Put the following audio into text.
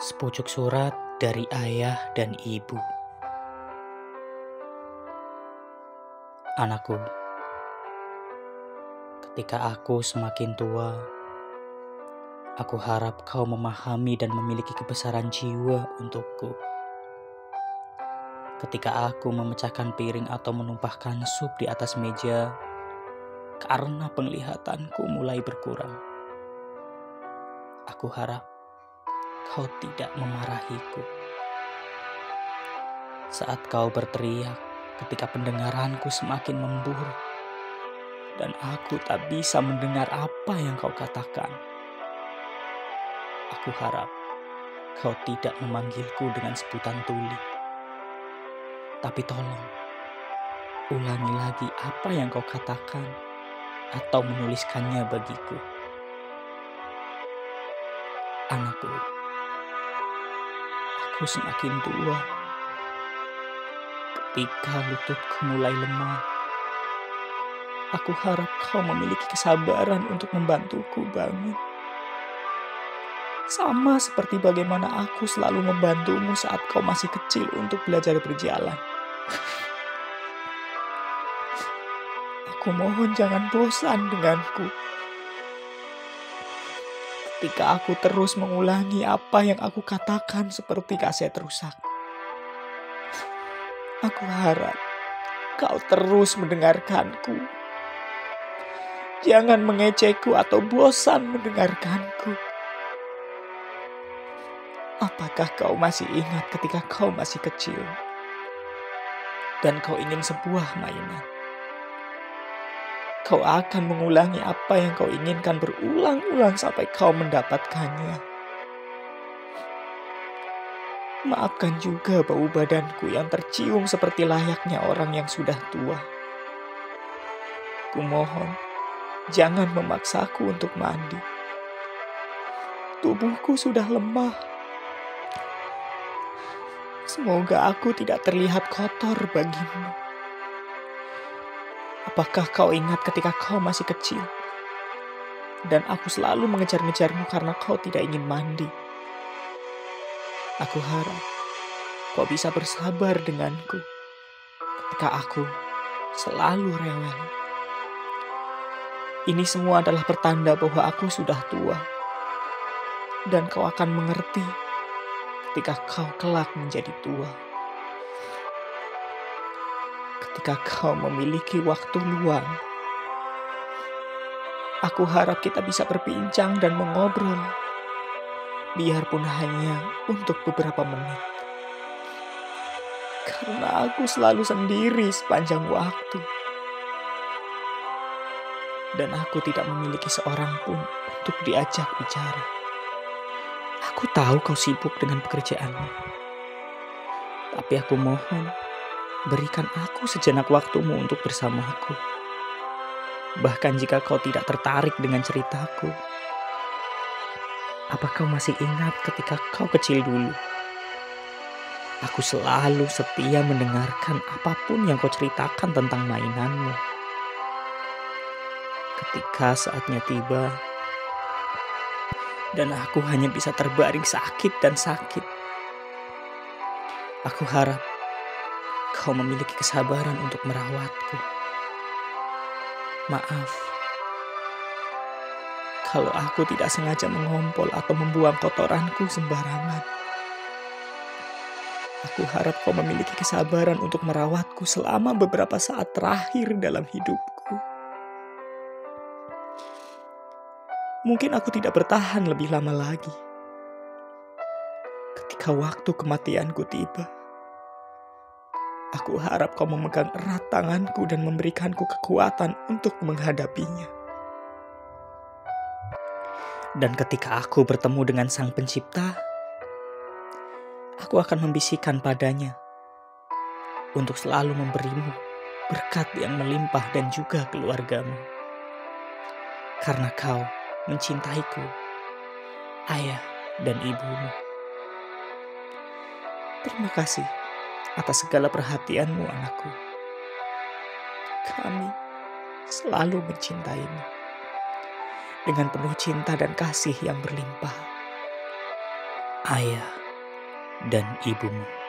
Sepucuk surat dari ayah dan ibu. Anakku, ketika aku semakin tua, aku harap kau memahami dan memiliki kebesaran jiwa untukku. Ketika aku memecahkan piring atau menumpahkan sup di atas meja karena penglihatanku mulai berkurang, aku harap kau tidak memarahiku. Saat kau berteriak ketika pendengaranku semakin memburuk dan aku tak bisa mendengar apa yang kau katakan. Aku harap kau tidak memanggilku dengan sebutan tuli. Tapi tolong, ulangi lagi apa yang kau katakan atau menuliskannya bagiku. Anakku, aku semakin tua. Ketika lututku mulai lemah, aku harap kau memiliki kesabaran untuk membantuku bangun. Sama seperti bagaimana aku selalu membantumu saat kau masih kecil untuk belajar berjalan. Aku mohon jangan bosan denganku. Ketika aku terus mengulangi apa yang aku katakan seperti kaset rusak. Aku harap kau terus mendengarkanku. Jangan mengecehku atau bosan mendengarkanku. Apakah kau masih ingat ketika kau masih kecil dan kau ingin sebuah mainan? Kau akan mengulangi apa yang kau inginkan berulang-ulang sampai kau mendapatkannya. Maafkan juga bau badanku yang tercium seperti layaknya orang yang sudah tua. Kumohon, jangan memaksaku untuk mandi. Tubuhku sudah lemah. Semoga aku tidak terlihat kotor bagimu. Apakah kau ingat ketika kau masih kecil? Dan aku selalu mengejar-ngejarmu karena kau tidak ingin mandi. Aku harap kau bisa bersabar denganku ketika aku selalu rewel. Ini semua adalah pertanda bahwa aku sudah tua. Dan kau akan mengerti ketika kau kelak menjadi tua ketika kau memiliki waktu luang. Aku harap kita bisa berbincang dan mengobrol, biarpun hanya untuk beberapa menit. Karena aku selalu sendiri sepanjang waktu. Dan aku tidak memiliki seorang pun untuk diajak bicara. Aku tahu kau sibuk dengan pekerjaanmu. Tapi aku mohon, berikan aku sejenak waktumu untuk bersamaku. Bahkan jika kau tidak tertarik dengan ceritaku, apa kau masih ingat ketika kau kecil dulu? Aku selalu setia mendengarkan apa pun yang kau ceritakan tentang mainanmu. Ketika saatnya tiba, dan aku hanya bisa terbaring sakit dan sakit. Aku harap kau memiliki kesabaran untuk merawatku. Maaf, kalau aku tidak sengaja mengompol atau membuang kotoranku sembarangan. Aku harap kau memiliki kesabaran untuk merawatku selama beberapa saat terakhir dalam hidupku. Mungkin aku tidak bertahan lebih lama lagi. Ketika waktu kematianku tiba, Aku harap kau memegang erat tanganku dan memberikanku kekuatan untuk menghadapinya. Dan ketika aku bertemu dengan Sang Pencipta, aku akan membisikkan padanya untuk selalu memberimu berkat yang melimpah dan juga keluargamu. Karena kau mencintaiku, ayah dan ibumu. Terima kasih atas segala perhatianmu anakku. Kami selalu mencintaimu dengan penuh cinta dan kasih yang berlimpah. ayah, dan ibumu.